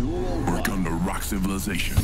We're gonna rock civilization.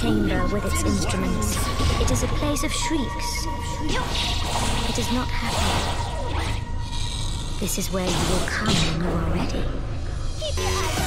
chamber with its instruments. It is a place of shrieks. It is not happy. This is where you will come when you are ready. Keep your eyes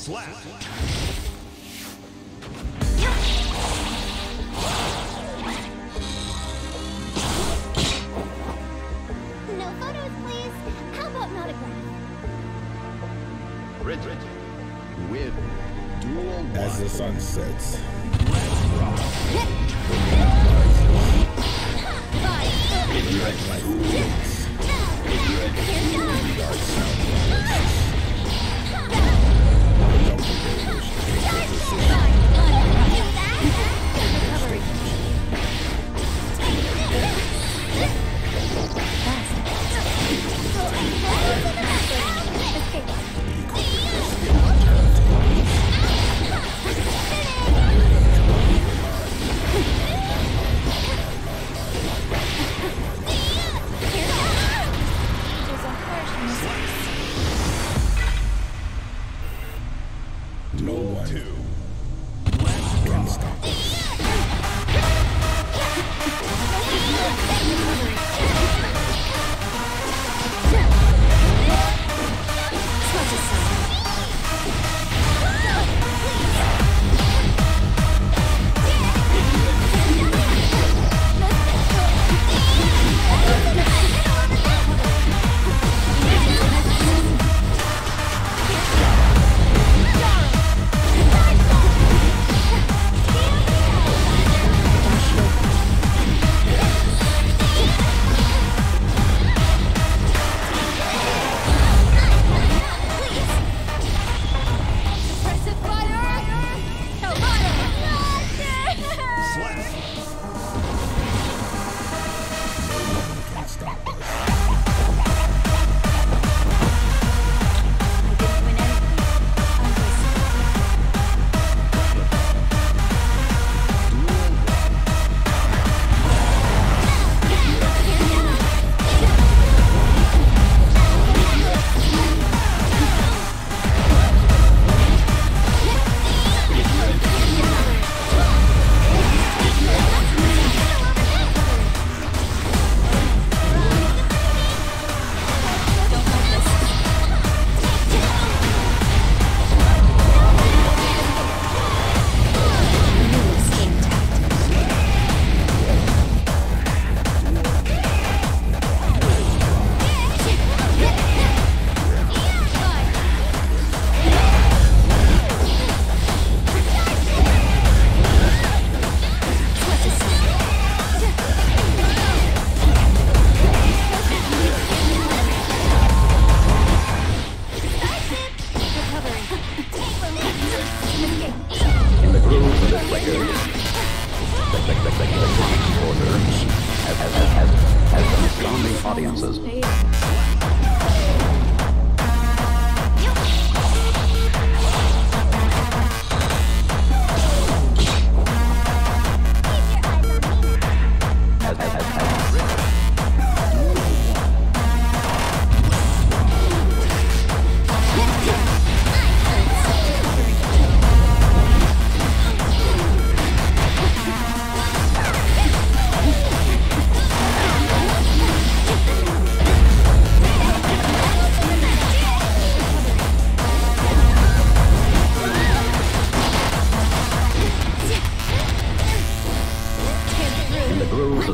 Slap. No photos, please. How about an autograph? Bridget. Win. Duel As the sun sets,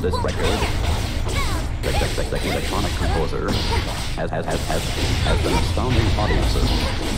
this record, the, the, the electronic composer has, has, has, has, has been astounding audiences.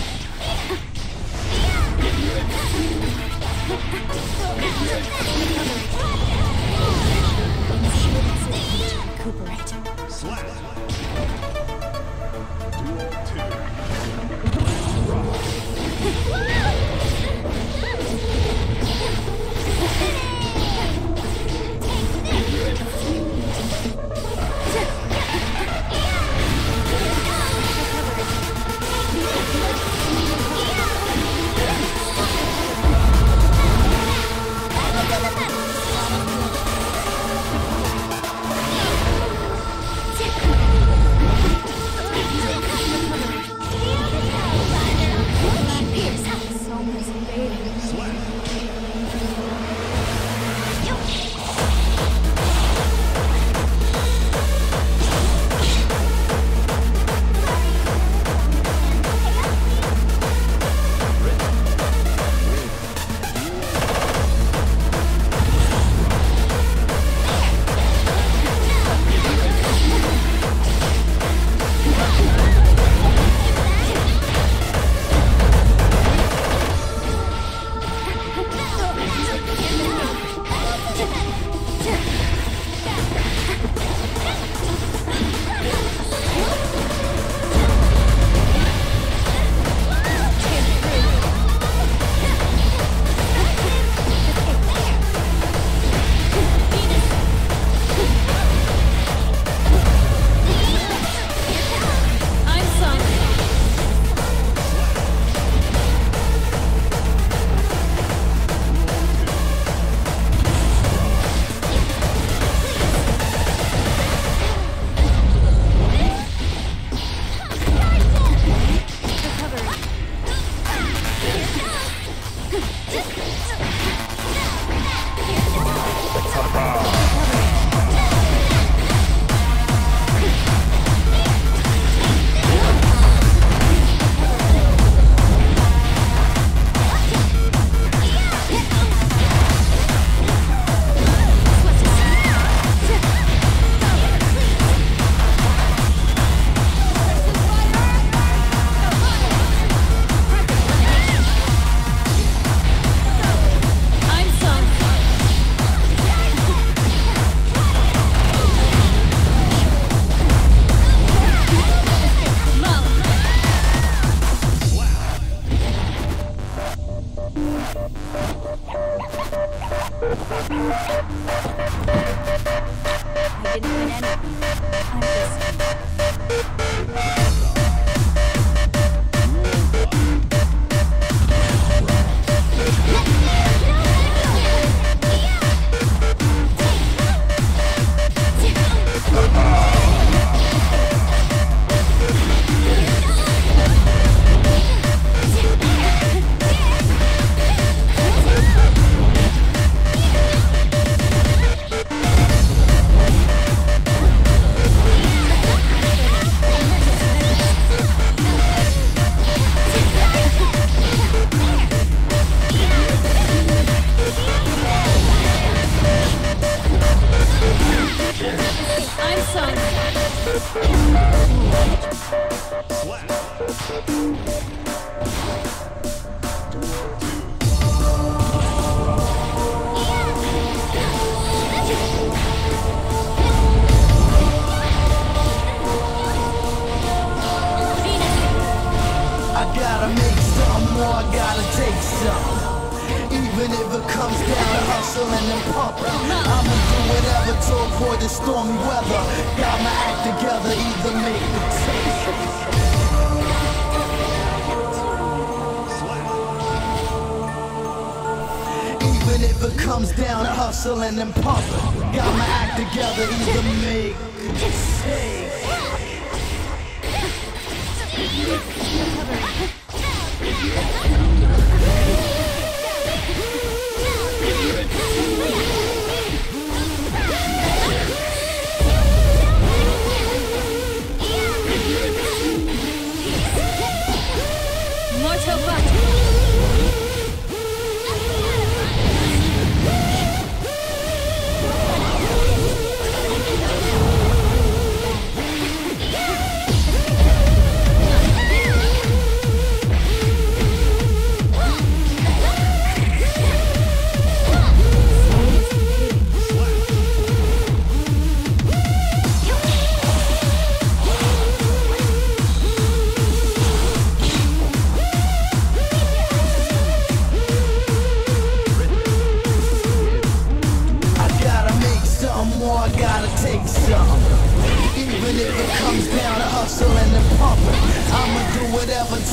Oh,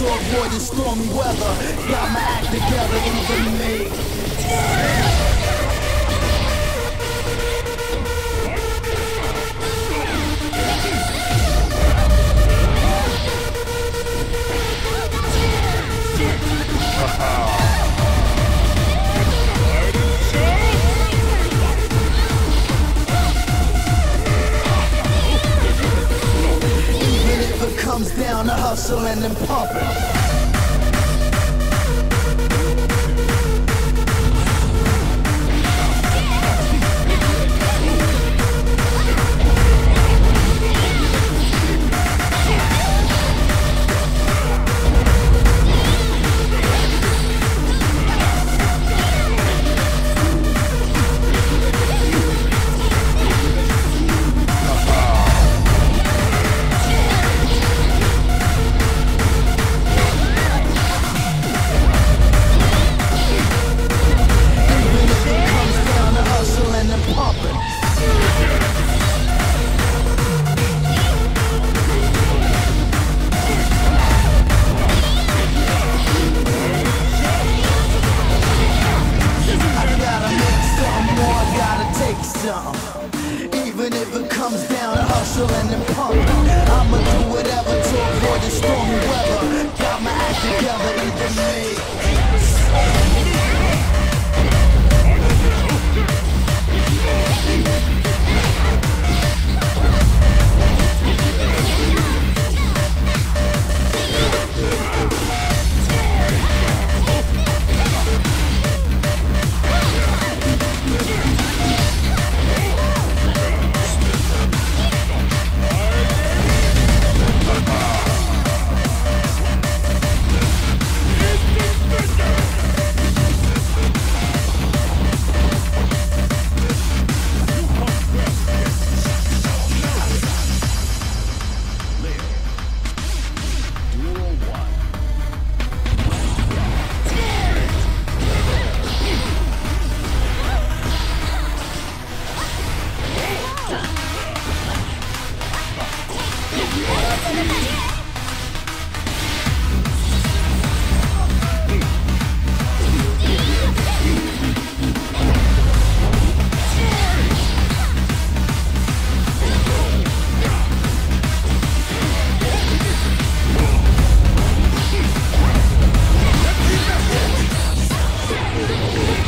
to avoid the stormy weather. Got my act together, even me. Ha comes down to hustling and pumping.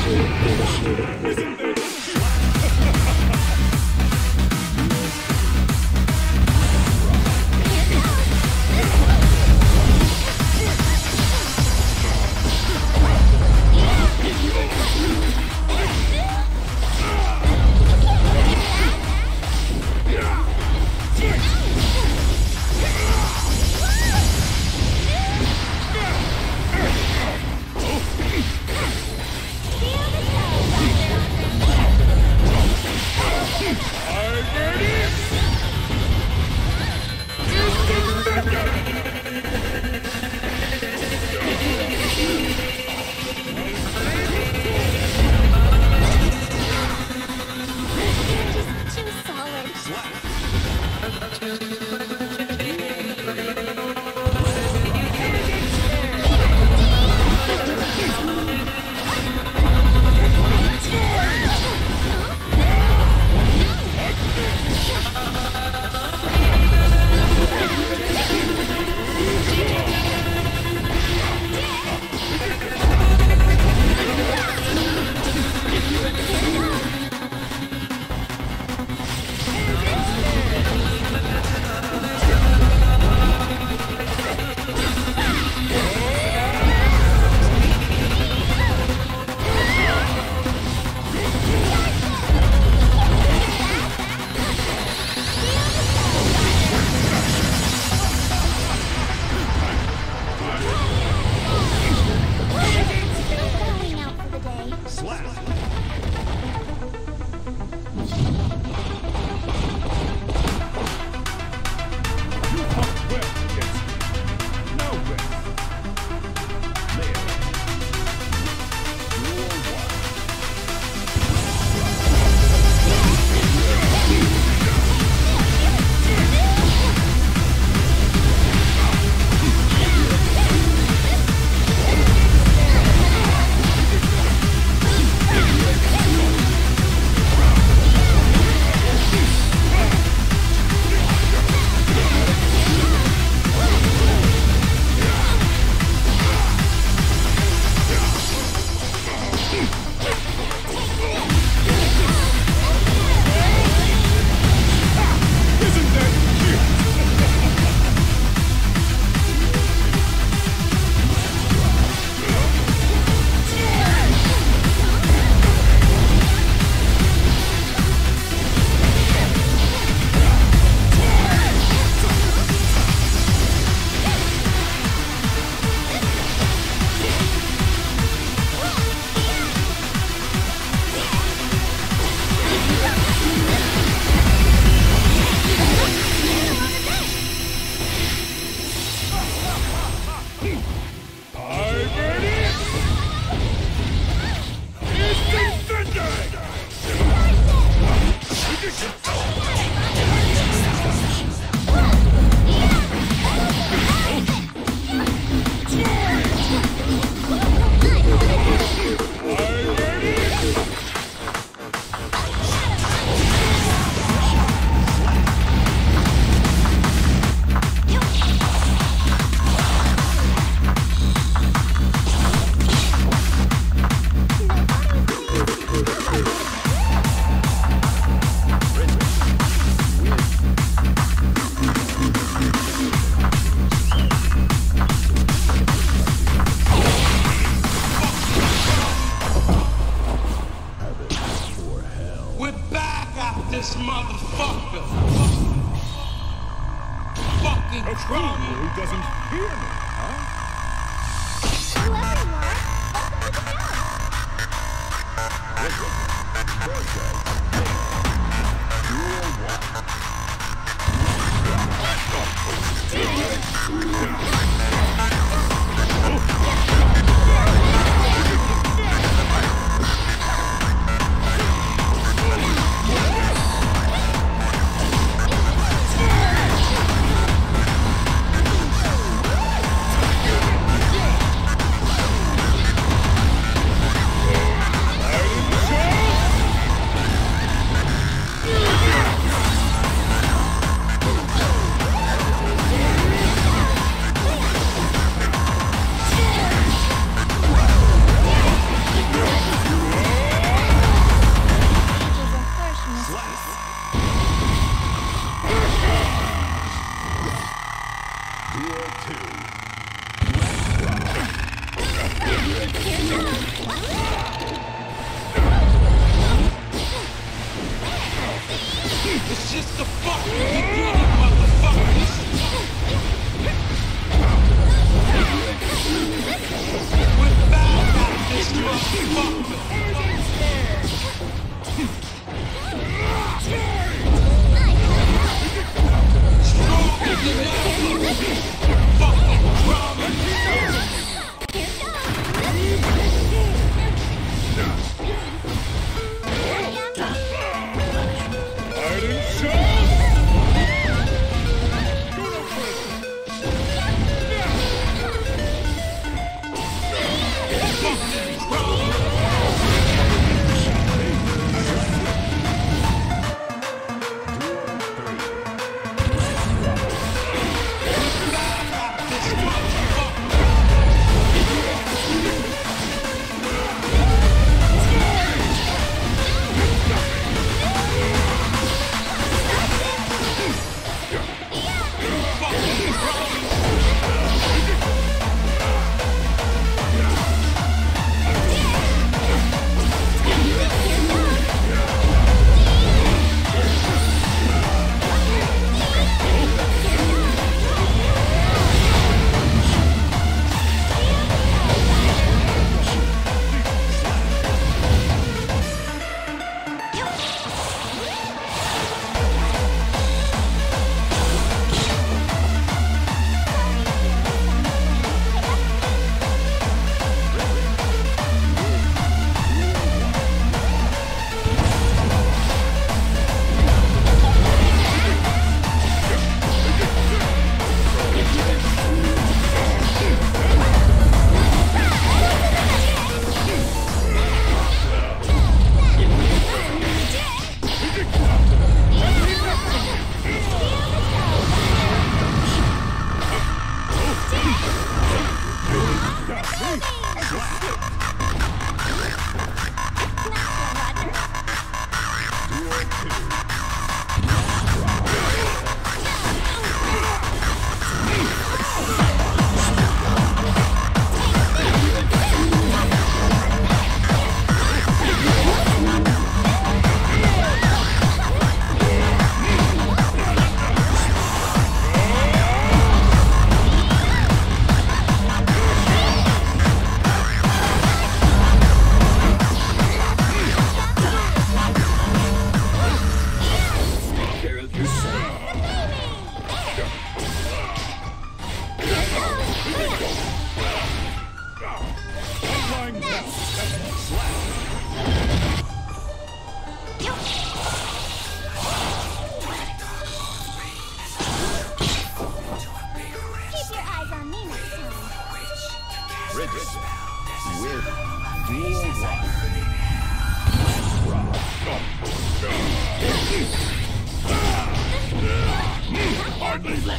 Isn't Yeah.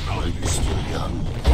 While oh, you're still young.